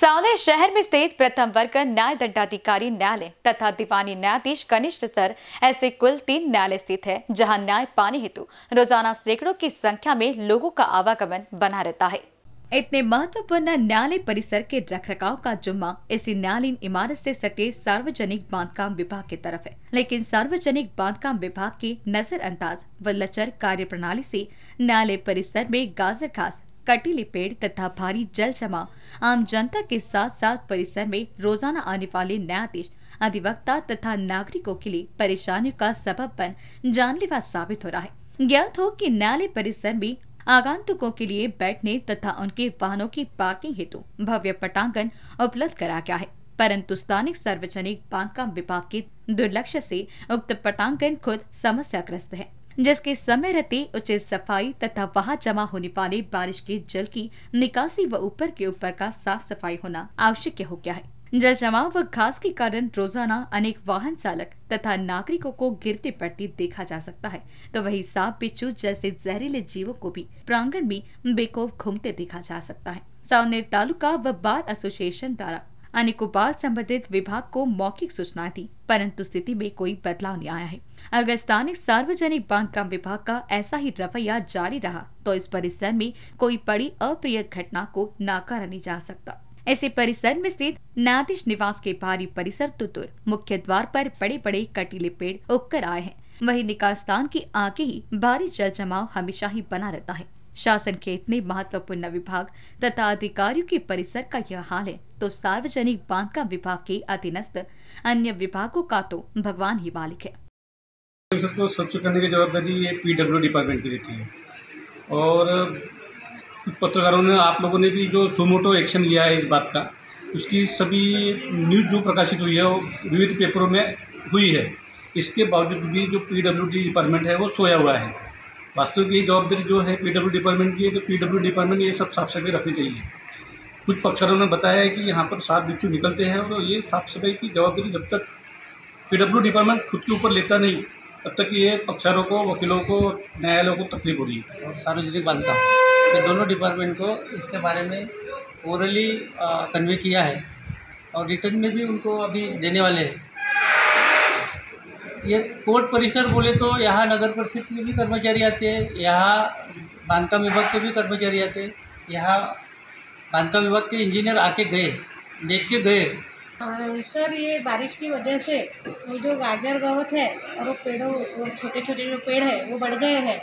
सावले शहर में स्थित प्रथम वर्ग न्याय दंडाधिकारी न्यायालय तथा दीवानी न्यायाधीश कनिष्ठ स्तर ऐसे कुल तीन न्यायालय स्थित है, जहाँ न्याय पाने हेतु रोज़ाना सैकड़ों की संख्या में लोगों का आवागमन बना रहता है। इतने महत्वपूर्ण न्यायालय परिसर के रखरखाव का जुम्मा इसी न्यायालयीन इमारत से सटे सार्वजनिक बांधकाम विभाग की तरफ़ है। लेकिन सार्वजनिक बांधकाम विभाग की नजरअंदाज व लचर कार्य प्रणाली से न्यायालय परिसर में गाजर घास कटीले पेड़ तथा भारी जल जमा आम जनता के साथ साथ परिसर में रोज़ाना आने वाले न्यायाधीश, अधिवक्ता तथा नागरिकों के लिए परेशानियों का सबब बन जानलेवा साबित हो रहा है। ज्ञात हो कि न्यायालय परिसर में आगंतुकों के लिए बैठने तथा उनके वाहनों की पार्किंग हेतु भव्य पटांगन उपलब्ध करा गया है, परंतु स्थानिक सार्वजनिक बांधकाम विभाग के दुर्लक्ष्य से उक्त पटांगन खुद समस्याग्रस्त है। जिसके समय रहते उचित सफ़ाई तथा वहाँ जमा होने वाले बारिश के जल की निकासी व ऊपर के ऊपर का साफ़ सफ़ाई होना आवश्यक हो गया है। जल जमाव व घास के कारण रोज़ाना अनेक वाहन चालक तथा नागरिकों को गिरते पड़ते देखा जा सकता है। तो वही सांप बिच्छू जैसे जहरीले जीवों को भी प्रांगण में बेखौफ घूमते देखा जा सकता है। सावनेर तालुका व बार एसोसिएशन द्वारा अनेकों संबंधित विभाग को मौखिक सूचना दी, परंतु स्थिति में कोई बदलाव नहीं आया है। अगर स्थानीय सार्वजनिक बांधकाम विभाग का ऐसा ही रवैया जारी रहा तो इस परिसर में कोई बड़ी अप्रिय घटना को नाकारा नहीं जा सकता। ऐसे परिसर में स्थित न्यायाधीश निवास के बाहरी परिसर तुतुर मुख्य द्वार पर बड़े बड़े कटीले पेड़ उगकर आए हैं। वही निकास स्थान के आगे ही भारी जल जमाव हमेशा ही बना रहता है। शासन के इतने महत्वपूर्ण विभाग तथा अधिकारियों के परिसर का यह हाल है तो सार्वजनिक बांधकाम विभाग के अधीनस्थ अन्य विभागों का तो भगवान ही मालिक है। को स्वच्छ करने की जवाबदारी ये पीडब्ल्यू डिपार्टमेंट की रहती है। और पत्रकारों ने, आप लोगों ने भी जो सोमोटो एक्शन लिया है इस बात का, उसकी सभी न्यूज़ जो प्रकाशित हुई है, वो विविध पेपरों में हुई है। इसके बावजूद भी जो पीडब्ल्यूडी डिपार्टमेंट है, वो सोया हुआ है। वास्तविक ये जवाबदारी जो है पीडब्ल्यू डिपार्टमेंट की है तो पीडब्ल्यू डिपार्टमेंट ये सब साफ़ सफ़ाई रखनी चाहिए। कुछ पक्षकारों ने बताया है कि यहाँ पर साफ़ बिच्छू निकलते हैं और ये साफ़ सफ़ाई की जवाबदारी जब तक पीडब्ल्यू डिपार्टमेंट खुद के ऊपर लेता नहीं, तब तक ये पक्षरों को, वकीलों को, न्यायालयों को तकलीफ़ हो रही है। सार्वजनिक बांधकाम, ये दोनों डिपार्टमेंट को इसके बारे में ओरली कन्वे किया है और रिटर्न में भी उनको अभी देने वाले हैं। ये कोर्ट परिसर बोले तो यहाँ नगर परिषद के भी कर्मचारी आते हैं, यहाँ बांधकाम विभाग के भी कर्मचारी आते हैं, यहाँ बांधकाम विभाग के इंजीनियर आके गए, देख के गए। सर, ये बारिश की वजह से वो जो गाजर गवत है और वो पेड़ों, वो छोटे छोटे जो पेड़ है, वो बढ़ गए हैं।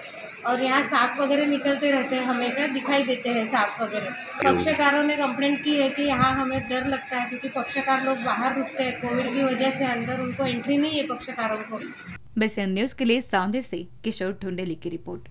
और यहाँ सांप वगैरह निकलते रहते हैं, हमेशा दिखाई देते हैं सांप वगैरह। पक्षकारों ने कंप्लेंट की है कि यहाँ हमें डर लगता है क्योंकि पक्षकार लोग बाहर रुकते हैं कोविड की वजह से अंदर उनको एंट्री नहीं है पक्षकारों को। बेसन न्यूज़ के लिए सामने से किशोर ढूंढेली की रिपोर्ट।